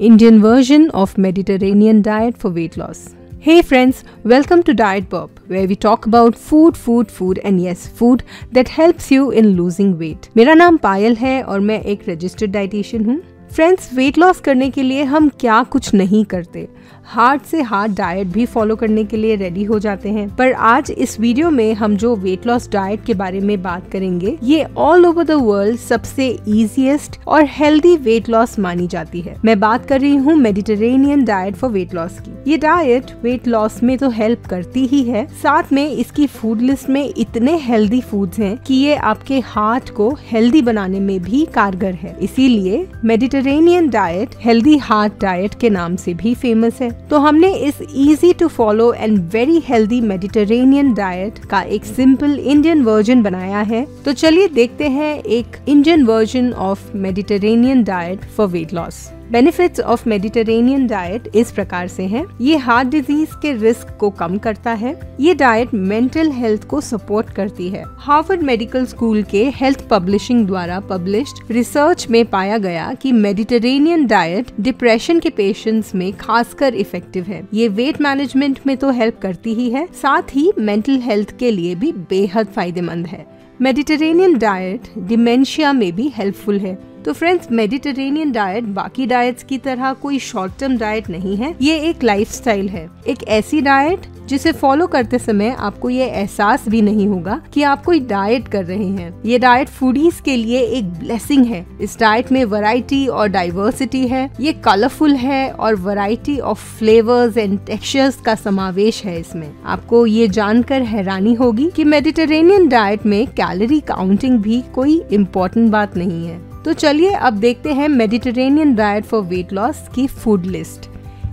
Indian version of Mediterranean diet for weight loss. Hey friends, welcome to Diet Bob, where we talk about food, food, food and yes, food that helps you in losing weight. मेरा नाम पायल है और मैं एक registered dietitian हूँ friends weight loss करने के लिए हम क्या कुछ नहीं करते हार्ड से हार्ड डाइट भी फॉलो करने के लिए रेडी हो जाते हैं। पर आज इस वीडियो में हम जो वेट लॉस डाइट के बारे में बात करेंगे, ये ऑल ओवर द वर्ल्ड सबसे इजीएस्ट और हेल्दी वेट लॉस मानी जाती है। मैं बात कर रही हूँ Mediterranean diet for weight loss की। ये डाइट वेट लॉस में तो हेल्प करती ही है, साथ में इसकी फ़ूड लिस्ट में इतने हेल्दी फूड्स हैं कि ये आपके हार्ट को हेल्दी बनाने में भी कारगर है। इसीलिए Mediterranean diet healthy heart diet के नाम से भी फ़ेमस है। तो हमने इस easy to follow and very healthy Mediterranean diet का एक सिंपल इंडियन वर्जन बनाया है। तो चलिए देखते हैं एक Indian version of Mediterranean diet for weight loss benefits of Mediterranean diet इस प्रकार से हैं। ये हार्ट डिज़ीज़ के रिस्क को कम करता है। ये डाइट मेंटल हेल्थ को सपोर्ट करती है। हार्वर्ड मेडिकल स्कूल के हेल्थ पब्लिशिंग द्वारा पब्लिश्ड रिसर्च में पाया गया कि मेडिटेरेनियन डाइट डिप्रेशन के पेशेंट्स में खासकर इफ़ेक्टिव है। ये वेट मैनेजमेंट में तो हेल्प करती ही है। साथ ही मेंटल हेल्थ के लिए भी बेहद फ़ायदेमंद है। मेडिटेरेनियन डाइट डिमेंशिया में भी हेल्पफुल है। तो फ्रेंड्स मेडिटेरेनियन डाइट बाकी डाइट्स की तरह कोई शॉर्ट टर्म डाइट नहीं है। ये एक लाइफस्टाइल है। एक ऐसी डाइट जिसे फॉलो करते समय आपको ये एहसास भी नहीं होगा कि आप कोई डाइट कर रहे हैं। ये डाइट फूडीज के लिए एक ब्लेसिंग है। इस डाइट में वैरायटी और डाइवर्सिटी है। ये कलरफुल है और variety of flavours and textures का समावेश है इसमें। आपको ये जानकर हैरानी होगी कि मेडिटेरेनियन डाइट में कैलोरी काउंटिंग भी कोई इम्पोर्टेंट बात नहीं है। तो चलिए अब देखते हैं Mediterranean diet for weight loss की फ़ूड लिस्ट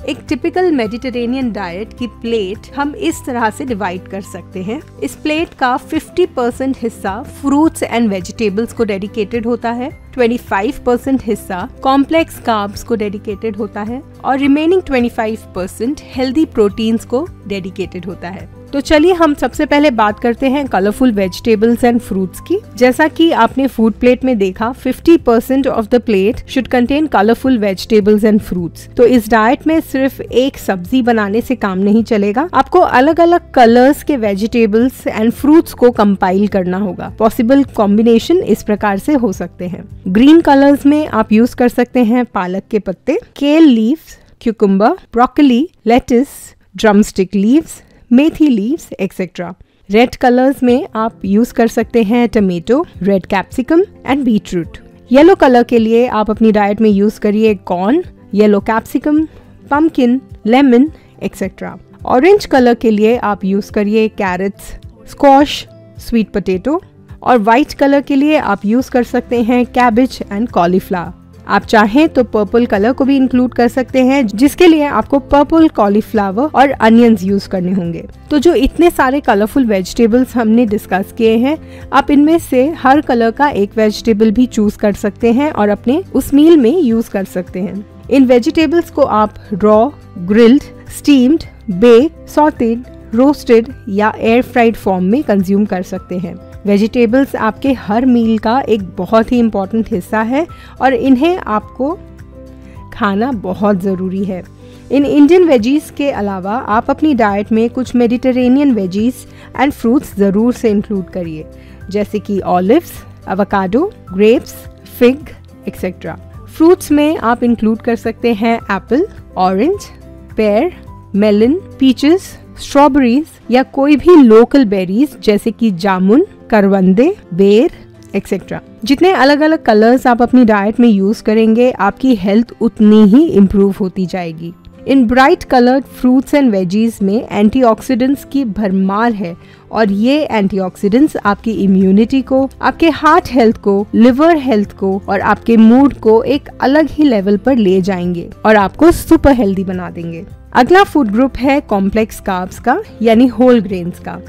एक टिपिकल मेडिटेरेनियन डाइट की प्लेट हम इस तरह से डिवाइड कर सकते हैं। इस प्लेट का 50 परसेंट हिस्सा फ्रूट्स एंड वेजिटेबल्स को डेडिकेटेड होता है 25 परसेंट हिस्सा कॉम्प्लेक्स कार्ब्स को डेडिकेटेड होता है और रिमेनिंग 25 परसेंट हेल्दी प्रोटीन्स को डेडिकेटेड होता है। तो चलिए हम सबसे पहले बात करते हैं कलरफुल वेजिटेबल्स एंड फ्रूट्स की। जैसा कि आपने फ़ूड प्लेट में देखा 50 percent of the plate should contain colourful vegetables and fruits तो इस डाइट में सिर्फ़ एक सब्ज़ी बनाने से काम नहीं चलेगा। आपको अलग अलग कलर्स के वेजिटेबल्स एंड फ्रूट्स को कंपाइल करना होगा। पॉसिबल कॉम्बिनेशन इस प्रकार से हो सकते हैं। ग्रीन कलर्स में आप यूज़ कर सकते हैं पालक के पत्ते kale leaves cucumber broccoli lettuce drumstick leaves मेथी लीव्स एक्सेट्रा रेड कलर्स में आप यूज़ कर सकते हैं tomato red capsicum and beetroot yellow colour के लिए आप अपनी डाइट में यूज़ करिए corn yellow capsicum pumpkin lemon etcetera orange colour के लिए आप यूज़ करिए कैरेट्स स्क्वाश स्वीट पोटैटो और वाइट कलर के लिए आप यूज़ कर सकते हैं कैबिज एंड कॉलीफ्लावर आप चाहें तो पर्पल कलर को भी इंक्लूड कर सकते हैं, जिसके लिए आपको पर्पल कॉलीफ्लावर और अनियंस यूज़ करने होंगे। तो जो इतने सारे कलरफुल वेजिटेबल्स हमने डिस्कस किए हैं, आप इनमें से हर कलर का एक वेजिटेबल भी चूज़ कर सकते हैं और अपने उस मील में यूज़ कर सकते हैं। इन वेजिटेबल्स को आप raw grilled steamed bake sauteed roasted या एयर फ्राइड फॉर्म में कंज्यूम कर सकते हैं। वेजिटेबल्स आपके हर मील का एक बहुत ही इंपॉर्टेंट हिस्सा है और इन्हें आपको खाना बहुत ज़रूरी है। इन इंडियन वेजीज के अलावा आप अपनी डाइट में कुछ मेडिटेरेनियन वेजीज एंड फ्रूट्स ज़रूर से इंक्लूड करिए, जैसे कि olives avocado grapes fig etcetera fruits में आप इंक्लूड कर सकते हैं apple orange pear melon peaches strawberries या कोई भी लोकल बेरीज जैसे कि जामुन, करवंदे, बेर एक्सेट्रा जितने अलग अलग कलर्स आप अपनी डाइट में यूज़ करेंगे, आपकी हेल्थ उतनी ही इम्प्रूव होती जाएगी। इन bright coloured fruits and veggies में एंटीऑक्सीडेंट्स की भरमार है और ये एंटीऑक्सीडेंट्स आपकी इम्यूनिटी को, आपके हार्ट हेल्थ को लिवर हेल्थ को और आपके मूड को एक अलग ही लेवल पर ले जाएँगे और आपको सुपर हेल्दी बना देंगे। अगला फ़ूड ग्रुप है कॉम्प्लेक्स कार्ब्स का, यानी होल ग्रेन्स का।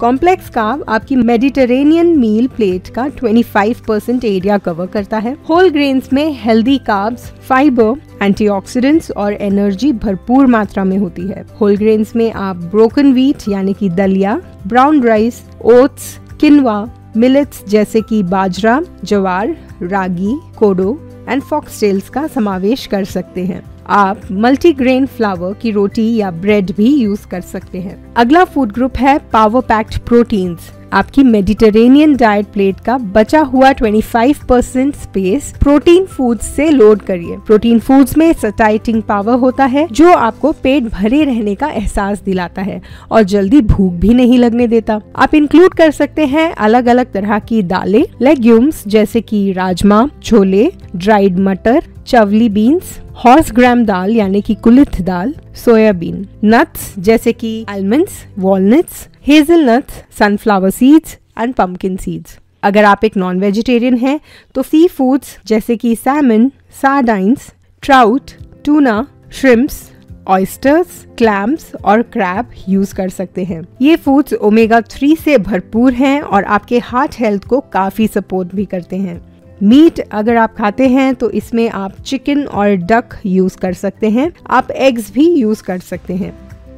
कॉम्प्लेक्स कार्ब आपकी मेडिटेरेनियन मील प्लेट का 25 परसेंट एरिया कवर करता है। होल ग्रेन्स में हेल्दी कार्ब्स फाइबर एंटीऑक्सीडेंट्स और एनर्जी भरपूर मात्रा में होती है। होल ग्रेन्स में आप ब्रोकन व्हीट यानी कि दलिया brown rice oats quinoa millets जैसे कि बाजरा, जवार, रागी, कोडो एंड फॉक्सटेल्स का समावेश कर सकते हैं। आप मल्टीग्रेन फ्लावर की रोटी या ब्रेड भी यूज़ कर सकते हैं। अगला फ़ूड ग्रुप है पावर पैक्ड प्रोटीन्स आपकी मेडिटेरेनियन डाइट प्लेट का बचा हुआ 25 परसेंट स्पेस प्रोटीन फूड्स से लोड करिए। प्रोटीन फूड्स में सटाइटिंग पावर होता है, जो आपको पेट भरे रहने का एहसास दिलाता है और जल्दी भूख भी नहीं लगने देता। आप इंक्लूड कर सकते हैं अलग अलग तरह की दालें लेग्यूम्स जैसे कि राजमा, छोले ड्राइड मटर चवली बीन्स हॉर्स ग्राम दाल यानी कि कुलिथ दाल सोयाबीन नट्स जैसे कि almonds walnuts hazelnuts sunflower seeds and pumpkin seeds अगर आप एक नॉन वेजिटेरियन हैं तो सी फूड्स जैसे कि salmon sardines trout tuna shrimps oysters clams और क्रैब यूज़ कर सकते हैं। ये फूड्स ओमेगा थ्री से भरपूर हैं और आपके हार्ट हेल्थ को काफ़ी सपोर्ट भी करते हैं। मीट अगर आप खाते हैं तो इसमें आप चिकन और डक यूज़ कर सकते हैं। आप एग्स भी यूज़ कर सकते हैं।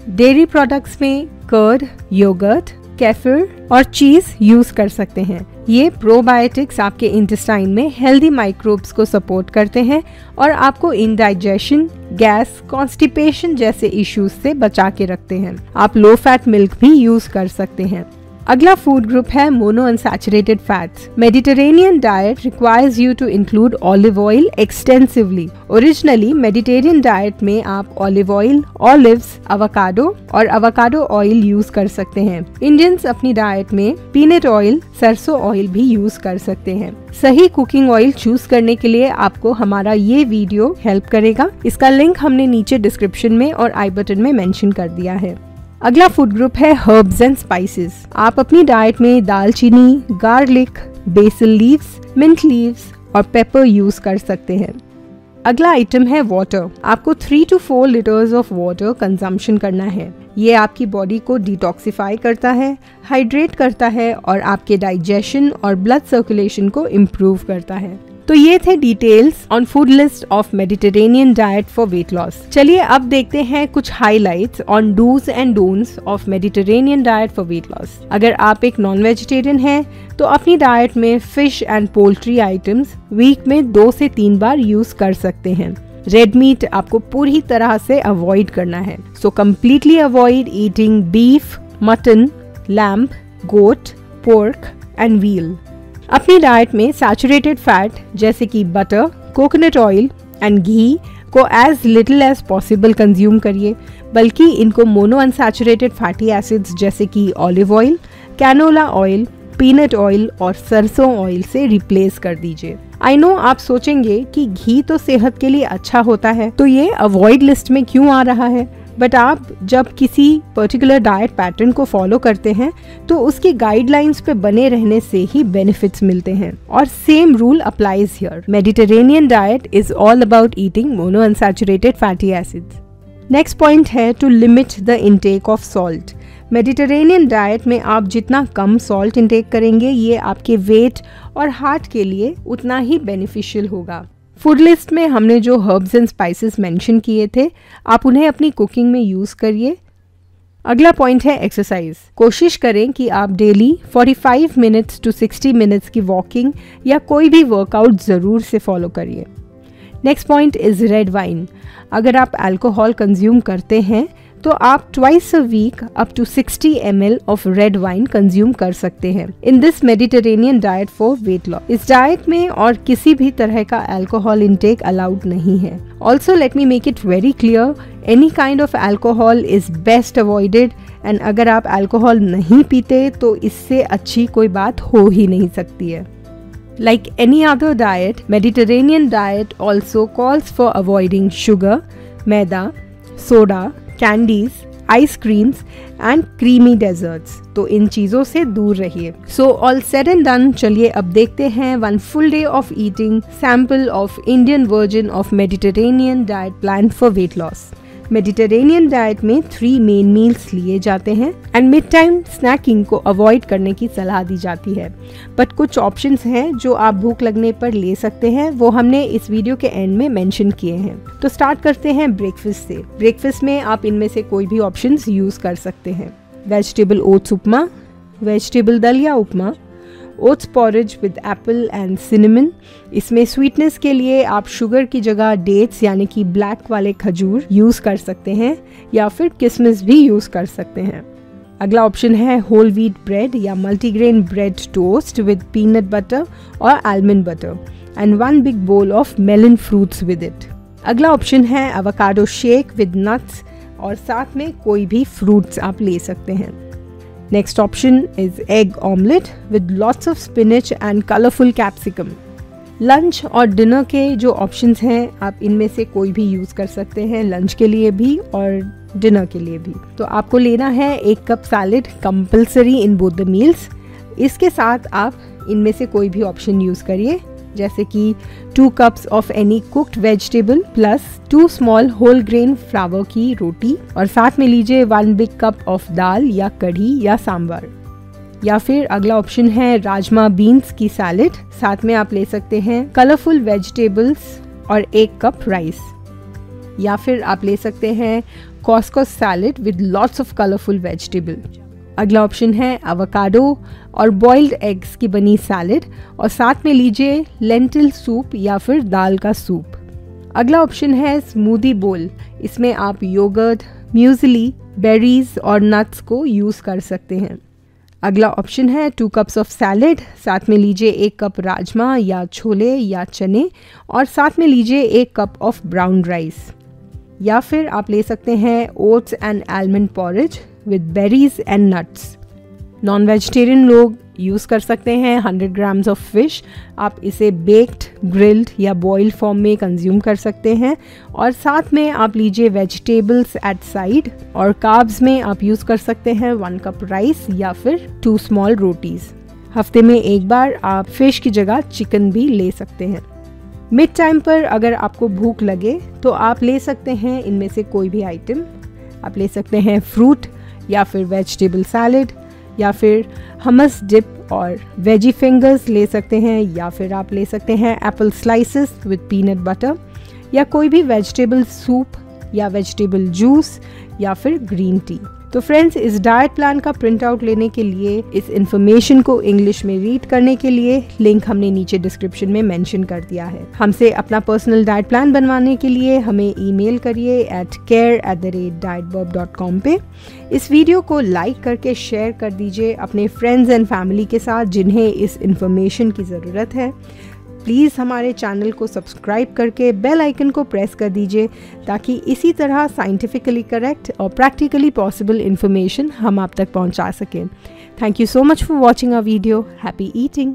डेयरी प्रोडक्ट्स में कर्ड, योगर्ट, कैफिर और चीज़ यूज़ कर सकते हैं। ये प्रोबायोटिक्स आपके इंटेस्टाइन में हेल्दी माइक्रोब्स को सपोर्ट करते हैं और आपको इनडाइजेशन, गैस, कॉन्स्टिपेशन जैसे इश्यूज़ से बचा के रखते हैं। आप लो फैट मिल्क भी यूज़ कर सकते हैं। अगला फ़ूड ग्रुप है mono unsaturated fats Mediterranean diet requires you to include olive oil extensively originally Mediterranean diet में आप ऑलिव ऑयल ऑलिव्स अवकाडो और अवकाडो ऑयल यूज़ कर सकते हैं. इंडियंस अपनी डाइट में पीनट ऑयल सरसों ऑयल भी यूज़ कर सकते हैं. सही कुकिंग ऑयल चूज़ करने के लिए आपको हमारा ये वीडियो हेल्प करेगा. इसका लिंक हमने नीचे डिस्क्रिप्शन में और आई बटन में मेंशन कर दिया है. अगला फ़ूड ग्रुप है हर्ब्स एंड स्पाइसेस आप अपनी डाइट में दालचीनी garlic basil leaves mint leaves और पेपर यूज़ कर सकते हैं। अगला आइटम है वाटर आपको three to four litres of water consumption करना है। ये आपकी बॉडी को डिटॉक्सिफाई करता है हाइड्रेट करता है और आपके डाइजेशन और ब्लड सर्कुलेशन को इम्प्रूव करता है। तो ये थे details on food list of Mediterranean diet for weight loss चलिए अब देखते हैं कुछ highlights on dos and don'ts of Mediterranean diet for weight loss अगर आप एक नॉन वेजिटेरियन हैं तो अपनी डाइट में fish and poultry items week में दो से तीन बार यूज़ कर सकते हैं। रेड मीट आपको पूरी तरह से अवॉइड करना है। So completely avoid eating beef mutton lamb goat pork and veal अपनी डाइट में सैचुरेटेड फैट जैसे कि बटर कोकोनट ऑयल एंड घी को as little as possible consume करिए। बल्कि इनको मोनो अनसैचुरेटेड फैटी एसिड्स जैसे कि olive oil canola oil peanut oil और सरसों ऑयल से रिप्लेस कर दीजिए। आई नो आप सोचेंगे कि घी तो सेहत के लिए अच्छा होता है तो ये अवॉइड लिस्ट में क्यों आ रहा है? बट आप जब किसी पर्टिकुलर डाइट पैटर्न को फॉलो करते हैं तो उसकी गाइडलाइंस पे बने रहने से ही बेनिफिट्स मिलते हैं। और same rule applies here Mediterranean diet is all about eating mono unsaturated fatty acids next point है to limit the intake of salt Mediterranean diet में आप जितना कम सॉल्ट इंटेक करेंगे, ये आपके वेट और हार्ट के लिए उतना ही बेनिफिशियल होगा। फ़ूड लिस्ट में हमने जो हर्ब्स एंड स्पाइसेस मेंशन किए थे, आप उन्हें अपनी कुकिंग में यूज़ करिए। अगला पॉइंट है एक्सरसाइज कोशिश करें कि आप डेली 45 मिनट्स टू 60 मिनट्स की वॉकिंग या कोई भी वर्कआउट ज़रूर से फॉलो करिए। Next point is red wine अगर आप अल्कोहल कंज्यूम करते हैं तो आप twice a week up to 60 M L of red wine consume कर सकते हैं। In this Mediterranean diet for weight loss इस डाइट में और किसी भी तरह का अल्कोहल इनटेक अलाउड नहीं है। Also let me make it very clear any kind of alcohol is best avoided and अगर आप अल्कोहल नहीं पीते तो इससे अच्छी कोई बात हो ही नहीं सकती है। Like any other diet, Mediterranean diet also calls for avoiding sugar, maida, soda, candies ice creams and creamy desserts तो इन चीज़ों से दूर रहिए। So all set and done चलिए अब देखते हैं one full day of eating sample of Indian version of Mediterranean diet plan for weight loss Mediterranean diet में थ्री मेन मील्स लिए जाते हैं एंड मिड टाइम स्नैकिंग को अवॉइड करने की सलाह दी जाती है। बट कुछ ऑप्शंस हैं जो आप भूख लगने पर ले सकते हैं, वो हमने इस वीडियो के एंड में मेंशन किए हैं। तो स्टार्ट करते हैं ब्रेकफास्ट से। ब्रेकफास्ट में आप इनमें से कोई भी ऑप्शंस यूज़ कर सकते हैं। वेजिटेबल ओट्स उपमा वेजिटेबल दलिया upma oats porridge with apple and cinnamon इसमें स्वीटनेस के लिए आप शुगर की जगह डेट्स यानी कि ब्लैक वाले खजूर यूज़ कर सकते हैं, या फिर किसमिस भी यूज़ कर सकते हैं। अगला ऑप्शन है होल व्हीट ब्रेड या multigrain bread toast with peanut butter और almond butter and one big bowl of melon fruits with it अगला ऑप्शन है अवकाडो शेक विद नट्स और साथ में कोई भी फ्रूट्स आप ले सकते हैं। Next option is egg omelette with lots of spinach and colourful capsicum lunch और डिनर के जो ऑप्शंस हैं, आप इनमें से कोई भी यूज़ कर सकते हैं लंच के लिए भी और डिनर के लिए भी। तो आपको लेना है एक cup salad compulsory in both the meals इसके साथ आप इनमें से कोई भी ऑप्शन यूज़ करिए। जैसे कि two cups of any cooked vegetable plus two small whole grain flour की रोटी और साथ में लीजिए वन बिग कप ऑफ़ दाल या कढ़ी या सांभर। या फिर अगला ऑप्शन है राजमा बीन्स की सैलेड साथ में आप ले सकते हैं कलरफुल वेजिटेबल्स और एक कप राइस या फिर आप ले सकते हैं couscous salad with lots of colourful vegetable अगला ऑप्शन है अवकाडो और बॉइल्ड एग्स की बनी सैलड और साथ में लीजिए लेंटिल सूप या फिर दाल का सूप अगला ऑप्शन है स्मूदी बोल इसमें आप योगर्ट म्यूजली बेरीज और नट्स को यूज़ कर सकते हैं. अगला ऑप्शन है टू कप्स ऑफ़ सैलेड साथ में लीजिए एक कप राजमा या छोले या चने और साथ में लीजिए एक कप ऑफ़ ब्राउन राइस या फिर आप ले सकते हैं oats and almond porridge with berries and nuts non vegetarian लोग यूज़ कर सकते हैं 100 ग्राम्स ऑफ़ फ़िश आप इसे बेक्ड ग्रिल्ड या बॉइल्ड फॉर्म में कंज्यूम कर सकते हैं। और साथ में आप लीजिए वेजिटेबल्स एट साइड और काब्स में आप यूज़ कर सकते हैं वन कप राइस या फिर टू स्मॉल रोटीज़ हफ़्ते में एक बार आप फ़िश की जगह चिकन भी ले सकते हैं। मिड टाइम पर अगर आपको भूख लगे तो आप ले सकते हैं इनमें से कोई भी आइटम आप ले सकते हैं फ्रूट या फिर वेजिटेबल सैलड या फिर हमस डिप और वेजी फिंगर्स ले सकते हैं, या फिर आप ले सकते हैं apple slices with peanut butter या कोई भी वेजिटेबल सूप या वेजिटेबल जूस या फिर ग्रीन टी तो फ्रेंड्स इस डाइट प्लान का प्रिंट आउट लेने के लिए, इस इन्फॉर्मेशन को इंग्लिश में रीड करने के लिए लिंक हमने नीचे डिस्क्रिप्शन में मेंशन कर दिया है। हमसे अपना पर्सनल डाइट प्लान बनवाने के लिए, हमें ईमेल करिए at care at the rate diet bob dot com पे। इस वीडियो को लाइक करके शेयर कर दीजिए अपने फ्रेंड्स एंड फैमिली के साथ, जिन्हें इस इन्फॉर्मेशन की ज़रूरत है। प्लीज़ हमारे चैनल को सब्सक्राइब करके बेल आइकन को प्रेस कर दीजिए ताकि इसी तरह साइंटिफिकली करेक्ट और प्रैक्टिकली पॉसिबल इन्फॉर्मेशन हम आप तक पहुँचा सकें। Thank you so much for watching a video happy eating